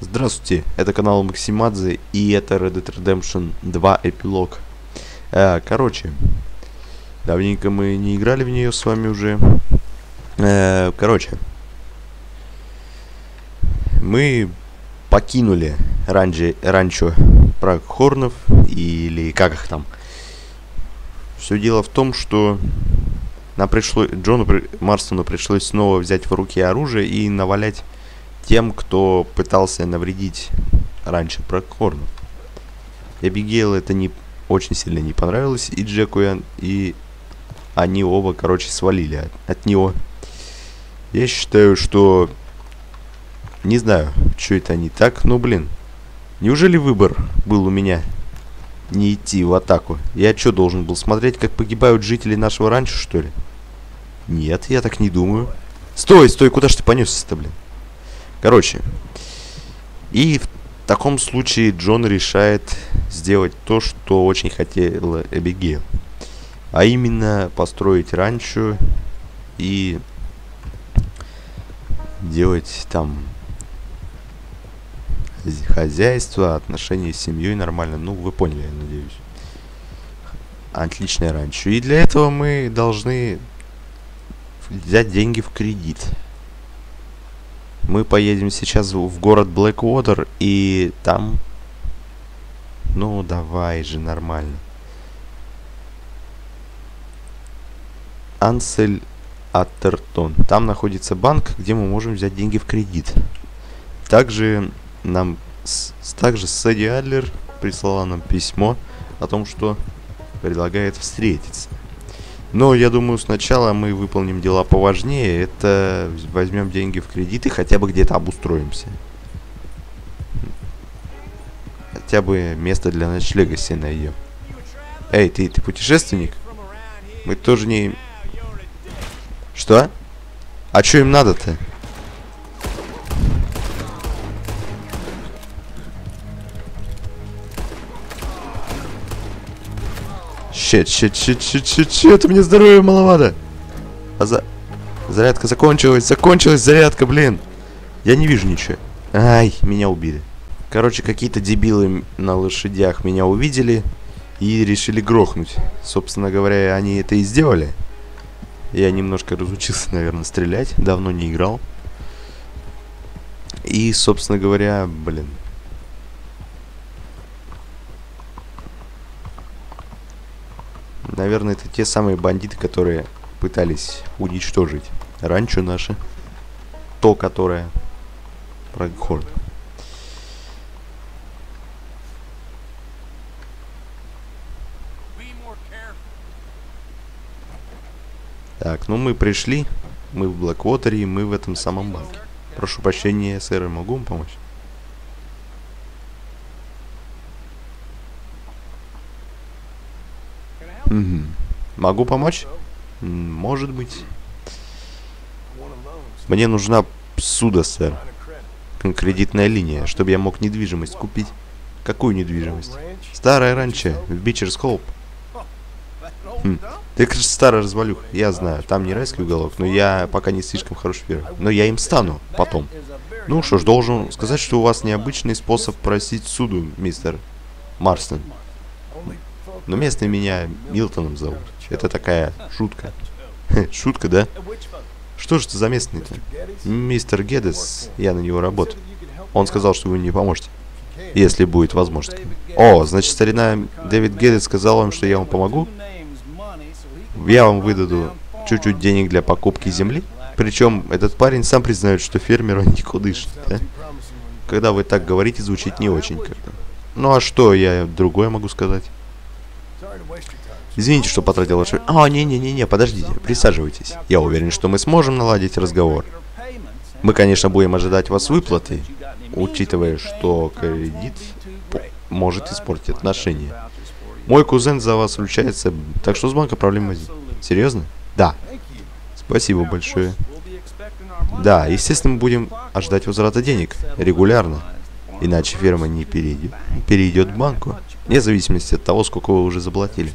Здравствуйте, это канал Максимадзе и это Red Dead Redemption 2 эпилог. Э, короче, давненько мы не играли в нее с вами уже. Э, короче, мы покинули ранчо, ранчо Прагхорнов или как их там. Все дело в том, что нам пришло, Джону Марстону пришлось снова взять в руки оружие и навалять тем, кто пытался навредить раньше Прокорнов. Эбигейл это не очень сильно не понравилось, и Джеку, и они оба, короче, свалили от, от него. Я считаю, что... Не знаю, что это они так, но, блин. Неужели выбор был у меня не идти в атаку? Я что, должен был смотреть, как погибают жители нашего ранчо, что ли? Нет, я так не думаю. Стой, стой, куда ж ты понесся-то, блин? Короче. И в таком случае Джон решает сделать то, что очень хотела Эбигейл. А именно построить ранчо и делать там хозяйство, отношения с семьей нормально. Ну, вы поняли, я надеюсь. Отличное ранчо. И для этого мы должны взять деньги в кредит. Мы поедем сейчас в город Блэквотер, и там... Ну, давай же, нормально. Ансель Атертон. Там находится банк, где мы можем взять деньги в кредит. Также нам... Также Сэдди Адлер прислала нам письмо о том, что предлагает встретиться. Но я думаю, сначала мы выполним дела поважнее. Это возьмем деньги в кредит и хотя бы где-то обустроимся. Хотя бы место для ночлега себе найдем. Эй, ты, ты путешественник? Мы тоже не... Что? А что им надо-то? Щет, щет, щет, щет, щет, щет, мне здоровья маловато. А за... Зарядка закончилась, закончилась зарядка, блин. Я не вижу ничего. Ай, меня убили. Короче, какие-то дебилы на лошадях меня увидели и решили грохнуть. Собственно говоря, они это и сделали. Я немножко разучился, наверное, стрелять. Давно не играл. И, собственно говоря, блин, Наверное, это те самые бандиты, которые пытались уничтожить ранчо наше. То, которое Прагхорн. Так, ну мы пришли. Мы в Блэквотере, мы в этом самом банке. Прошу прощения, сэр, могу вам помочь? Угу. Могу помочь? Может быть. Мне нужна суда, сэр. Кредитная линия, чтобы я мог недвижимость купить. Какую недвижимость? Старая ранчо, в Бичерс Холп. Хм. Ты, конечно, старый развалюх. Я знаю, там не райский уголок, но я пока не слишком хороший первый. Но я им стану потом. Ну что ж, должен сказать, что у вас необычный способ просить суду, мистер Марстон. Но местные меня Милтоном зовут. Это такая шутка. Шутка, да? Что же это за местный-то? Мистер Гедес, я на него работаю. Он сказал, что вы мне поможете. Если будет возможность. О, значит, старина Дэвид Гедес сказал вам, что я вам помогу? Я вам выдаду чуть-чуть денег для покупки земли? Причем этот парень сам признает, что фермер он никудышный, да? Когда вы так говорите, звучит не очень как-то. Ну а что я другое могу сказать? Извините, что потратил ваше... А, не-не-не-не, подождите, присаживайтесь. Я уверен, что мы сможем наладить разговор. Мы, конечно, будем ожидать вас выплаты, учитывая, что кредит может испортить отношения. Мой кузен за вас ручается, так что с банка проблем нет. Серьезно? Да. Спасибо большое. Да, естественно, мы будем ожидать возврата денег. Регулярно. Иначе фирма не перейдет, перейдет к банку. Вне зависимости от того, сколько вы уже заплатили.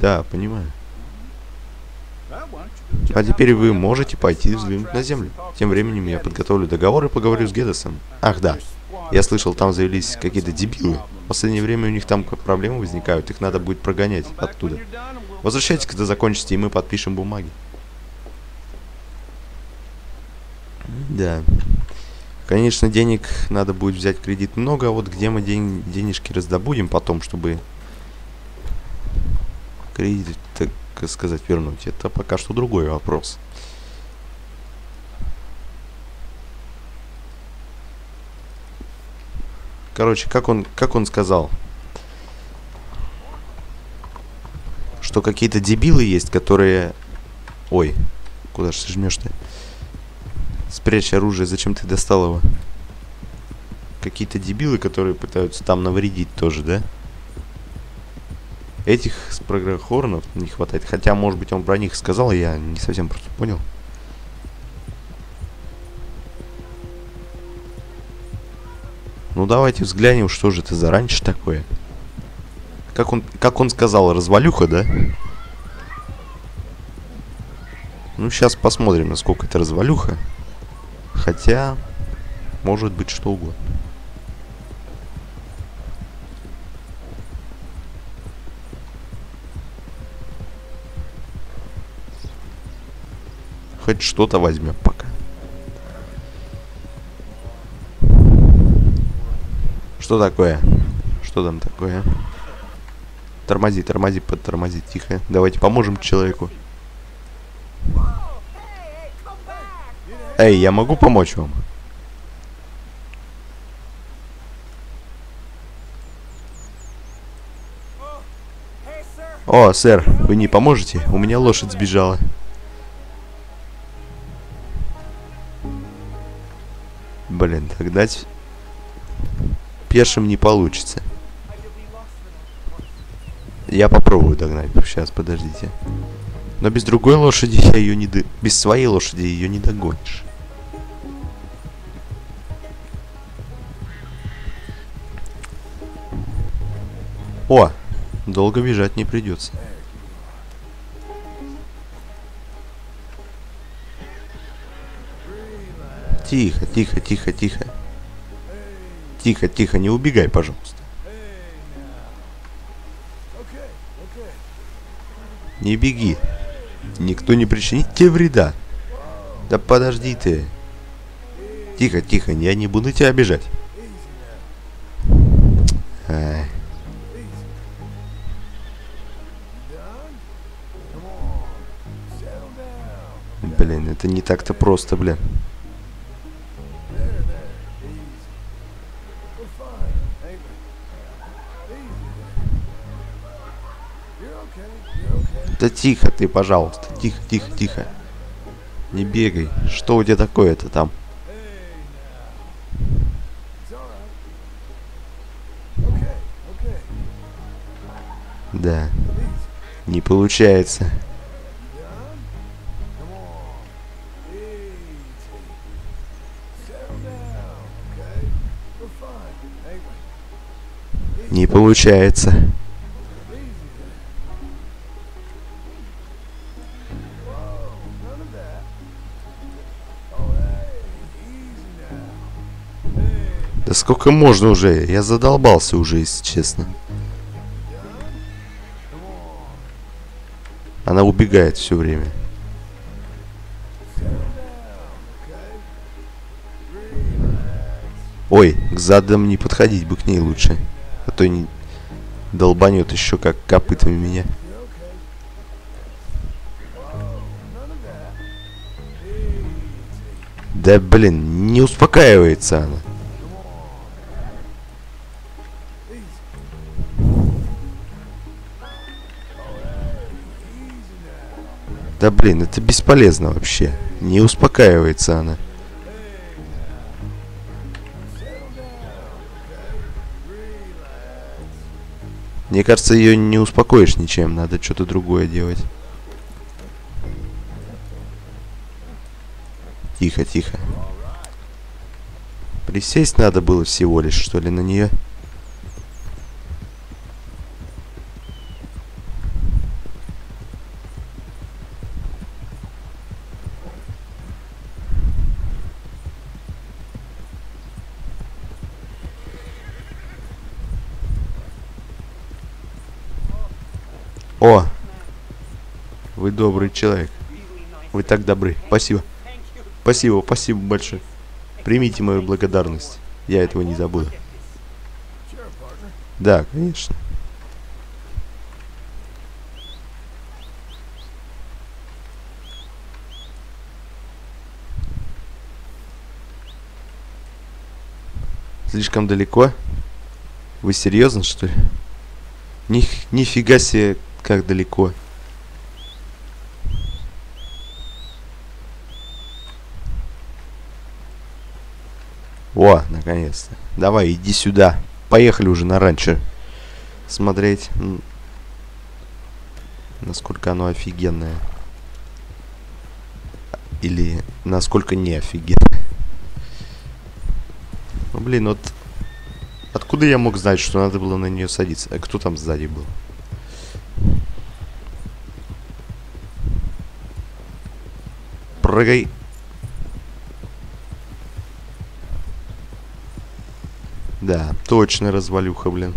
Да, понимаю. А теперь вы можете пойти взглянуть на землю. Тем временем я подготовлю договор и поговорю с Гедесом. Ах, да. Я слышал, там завелись какие-то дебилы. В последнее время у них там проблемы возникают, их надо будет прогонять оттуда. Возвращайтесь, когда закончите, и мы подпишем бумаги. Да. Конечно, денег надо будет взять кредит много, а вот где мы день, денежки раздобудем потом, чтобы кредит, так сказать, вернуть, это пока что другой вопрос. Короче, как он, как он сказал, что какие-то дебилы есть, которые... Ой, куда же ты жмешь-то? Спрячь оружие, зачем ты достал его? Какие-то дебилы, которые пытаются там навредить тоже, да? Этих спрагрохорнов не хватает. Хотя, может быть, он про них сказал, я не совсем просто понял. Ну давайте взглянем, что же это за раньше такое. Как он, как он сказал, развалюха, да? Ну, сейчас посмотрим, насколько это развалюха. Хотя, может быть что угодно. Хоть что-то возьмем пока. Что такое? Что там такое? Тормози, тормози, подтормози, тихо. Давайте поможем человеку. Эй, я могу помочь вам? О, сэр, вы не поможете? У меня лошадь сбежала. Блин, тогда пешим не получится. Я попробую догнать. Сейчас, подождите. Но без другой лошади я ее не... До... Без своей лошади ее не догонишь. О! Долго бежать не придется. Тихо, тихо, тихо, тихо. Тихо, тихо, не убегай, пожалуйста. Не беги. Никто не причинит тебе вреда. Да подожди ты. Тихо, тихо, я не буду тебя обижать. Ай. Блин, это не так-то просто, блин. Да тихо ты, пожалуйста. Тихо, тихо, тихо. Не бегай. Что у тебя такое-то там? Да. Не получается. Не получается. Да сколько можно уже? Я задолбался уже, если честно. Она убегает все время. Ой, к задам не подходить бы к ней лучше. А то не долбанет еще как копытами меня. Да блин, не успокаивается она. Да блин, это бесполезно вообще. Не успокаивается она. Мне кажется, ее не успокоишь ничем. Надо что-то другое делать. Тихо, тихо. Присесть надо было всего лишь, что ли, на нее. О! Вы добрый человек. Вы так добры. Спасибо. Спасибо, спасибо большое. Примите мою благодарность. Я этого не забуду. Да, конечно. Слишком далеко? Вы серьезно, что ли? Ни, нифига себе, как далеко. О, наконец-то. Давай, иди сюда. Поехали уже на ранчо. Смотреть, насколько оно офигенное. Или насколько не офигенное. Ну, блин, вот... Откуда я мог знать, что надо было на нее садиться? А кто там сзади был? Прыгай. Да, точно развалюха, блин.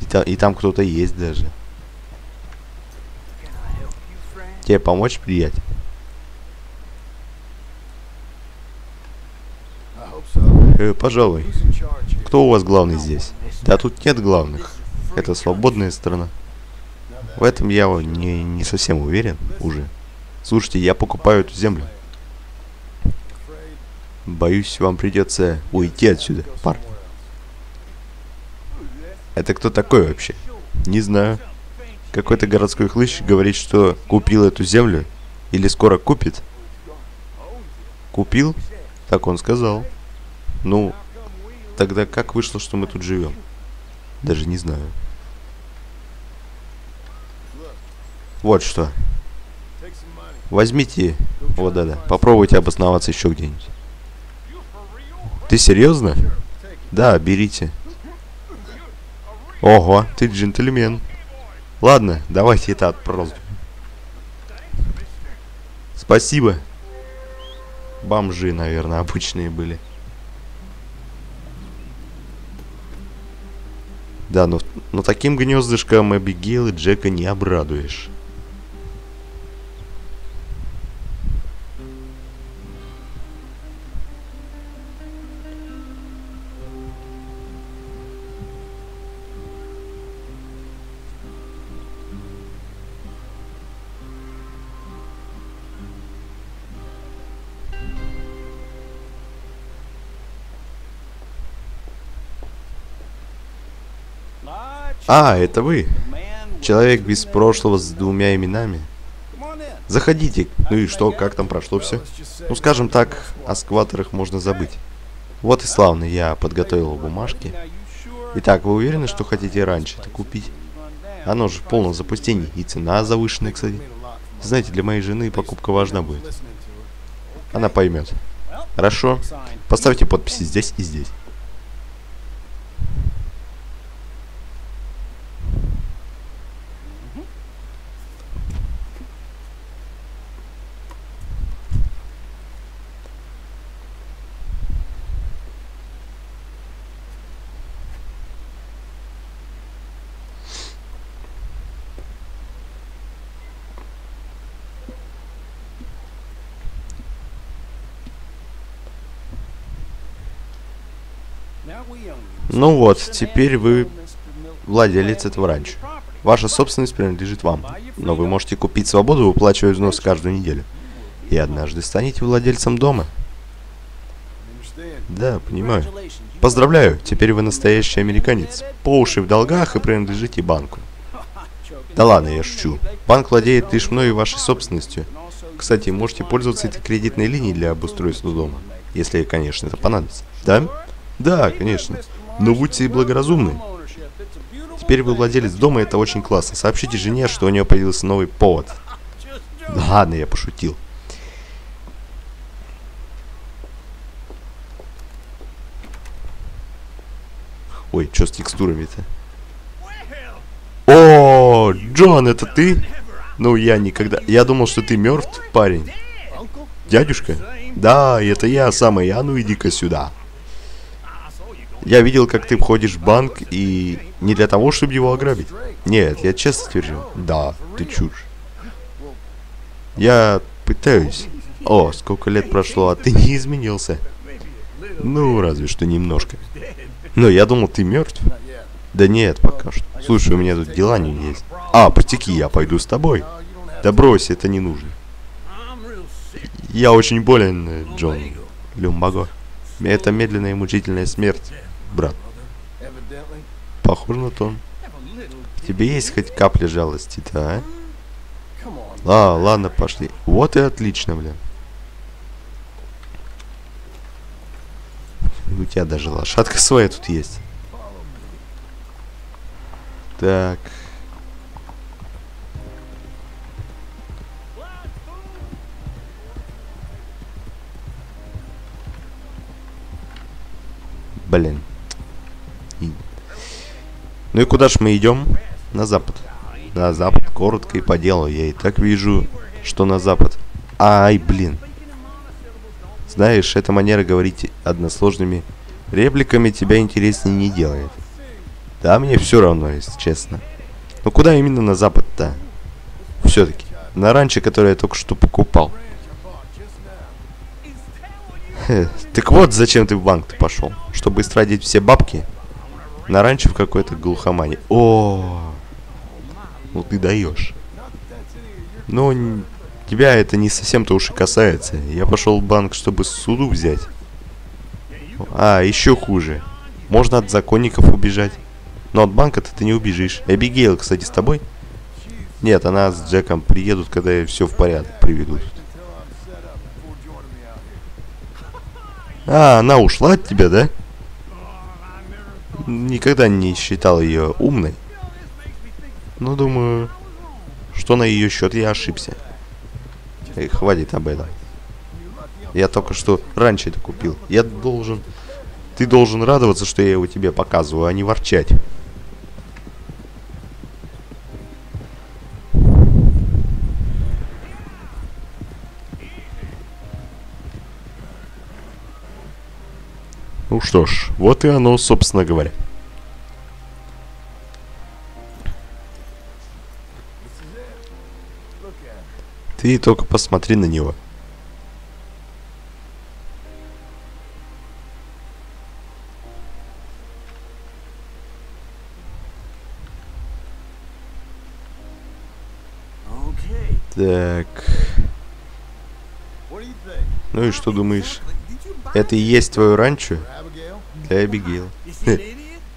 И, та, и там кто-то есть даже. Тебе помочь, приятель? Э, пожалуй. Кто у вас главный здесь? Да тут нет главных. Это свободная страна. В этом я не, не совсем уверен уже. Слушайте, я покупаю эту землю. Боюсь, вам придется уйти отсюда, парни. Это кто такой вообще? Не знаю. Какой-то городской хлыщ говорит, что купил эту землю. Или скоро купит. Купил? Так он сказал. Ну, тогда как вышло, что мы тут живем? Даже не знаю. Вот что. Возьмите... Вот, да-да. Попробуйте обосноваться еще где-нибудь. Ты серьезно? Да, берите. Ого, ты джентльмен. Ладно, давайте это отпразднуем. Спасибо. Бомжи, наверное, обычные были. Да, но, но таким гнездышком Эбигейл и Джека не обрадуешь. А, это вы. Человек без прошлого с двумя именами. Заходите. Ну и что, как там прошло все? Ну, скажем так, о скватерах можно забыть. Вот и славно, я подготовил бумажки. Итак, вы уверены, что хотите раньше это купить? Оно же в полном запустении, и цена завышенная, кстати. Знаете, для моей жены покупка важна будет. Она поймет. Хорошо. Поставьте подписи здесь и здесь. Ну вот, теперь вы владелец этого ранчо. Ваша собственность принадлежит вам, но вы можете купить свободу, выплачивая взнос каждую неделю. И однажды станете владельцем дома. Да, понимаю. Поздравляю, теперь вы настоящий американец. По уши в долгах и принадлежите банку. Да ладно, я шучу. Банк владеет лишь мной и вашей собственностью. Кстати, можете пользоваться этой кредитной линией для обустройства дома. Если, конечно, это понадобится. Да? Да, конечно. Но будьте благоразумны. Теперь вы владелец дома, это очень классно. Сообщите жене, что у нее появился новый повод. Ладно, я пошутил. Ой, что с текстурами-то? О, Джон, это ты? Ну, я никогда... Я думал, что ты мертв, парень. Дядюшка? Да, это я самый. А ну, иди-ка сюда. Я видел, как ты входишь в банк, и не для того, чтобы его ограбить. Нет, я честно твержу. Да, ты чушь. Я пытаюсь. О, сколько лет прошло, а ты не изменился. Ну, разве что немножко. Но я думал, ты мертв. Да нет, пока что. Слушай, у меня тут дела не есть. А, пустяки, я пойду с тобой. Да брось, это не нужно. Я очень болен, Джон. Люмбаго. Это медленная и мучительная смерть, брат. Похоже на то. Тебе есть хоть капля жалости-то, а? А, ладно, пошли. Вот и отлично, блин. У тебя даже лошадка своя тут есть. Так. Блин. Ну и куда ж мы идем? На запад. На запад, коротко и по делу. Я и так вижу, что на запад. Ай, блин. Знаешь, эта манера говорить односложными репликами тебя интереснее не делает. Да, мне все равно, если честно. Но куда именно на запад-то? Все-таки. На ранчо, которое я только что покупал. так вот, зачем ты в банк-то пошел? Чтобы истратить все бабки? На ранчо в какой-то глухомане. О, ну ты даешь. Но тебя это не совсем-то уж и касается. Я пошел в банк, чтобы суду взять. А, еще хуже. Можно от законников убежать. Но от банка-то ты не убежишь. Эбигейл, кстати, с тобой? Нет, она с Джеком приедут, когда все в порядок приведут. А, она ушла от тебя, да? Никогда не считал ее умной. Ну, думаю, что на ее счет я ошибся. Эй, хватит об этом. Я только что раньше это купил. Я должен... Ты должен радоваться, что я его тебе показываю, а не ворчать. Ну что ж, вот и оно, собственно говоря. Ты только посмотри на него. Так. Ну и что думаешь? Это и есть твое ранчо? Для Эбигейл.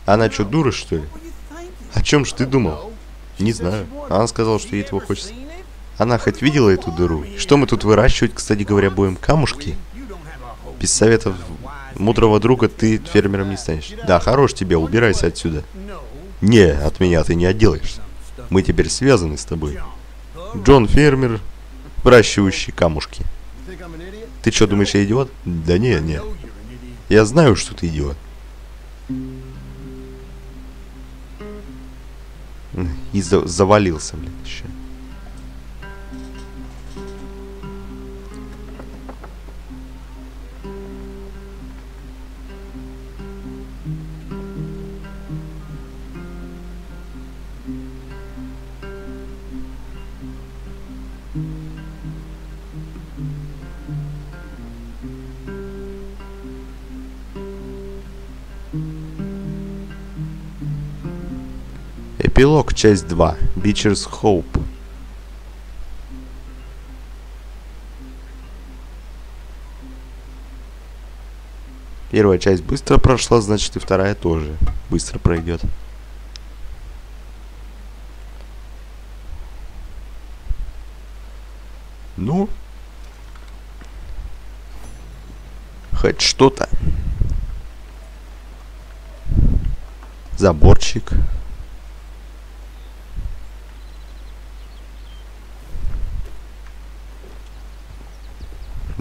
Она что, дура, что ли? О чем же ты думал? Не знаю. Она сказала, что ей этого хочется. Она хоть видела эту дыру? Что мы тут выращивать, кстати говоря, будем? Камушки? Без советов мудрого друга ты фермером не станешь. Да, хорош тебе, убирайся отсюда. Не, от меня ты не отделаешься. Мы теперь связаны с тобой. Джон фермер, выращивающий камушки. Ты что, думаешь, я идиот? Да не, не. Я знаю, что ты идиот. И за завалился, блин, еще. Эпилог, часть 2. Бичерс Хоуп. Первая часть быстро прошла, значит и вторая тоже быстро пройдет. Ну, хоть что-то. Заборчик.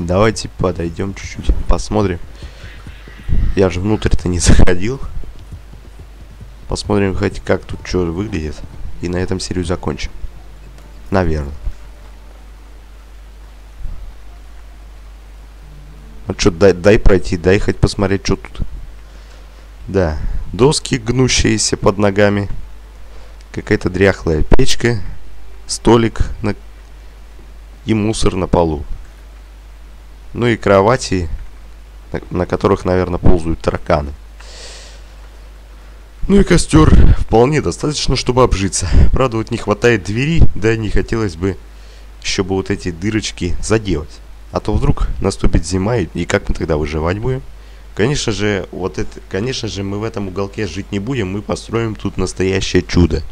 Давайте подойдем чуть-чуть, посмотрим. Я же внутрь-то не заходил. Посмотрим хоть как тут что выглядит. И на этом серию закончим. Наверное. А что, дай, дай пройти, дай хоть посмотреть, что тут. Да, доски, гнущиеся под ногами. Какая-то дряхлая печка. Столик на... и мусор на полу. Ну и кровати, на, которых, наверное, ползают тараканы. Ну и костер вполне достаточно, чтобы обжиться. Правда, вот не хватает двери, да не хотелось бы еще бы вот эти дырочки заделать. А то вдруг наступит зима, и, и как мы тогда выживать будем? Конечно же, вот это, конечно же, мы в этом уголке жить не будем, мы построим тут настоящее чудо.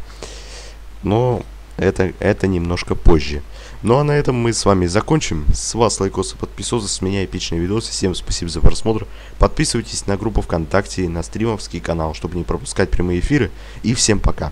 Но это, это немножко позже. Ну а на этом мы с вами закончим. С вас лайкосы, подписосы, с меня эпичные видосы. Всем спасибо за просмотр. Подписывайтесь на группу ВКонтакте, на стримовский канал, чтобы не пропускать прямые эфиры. И всем пока.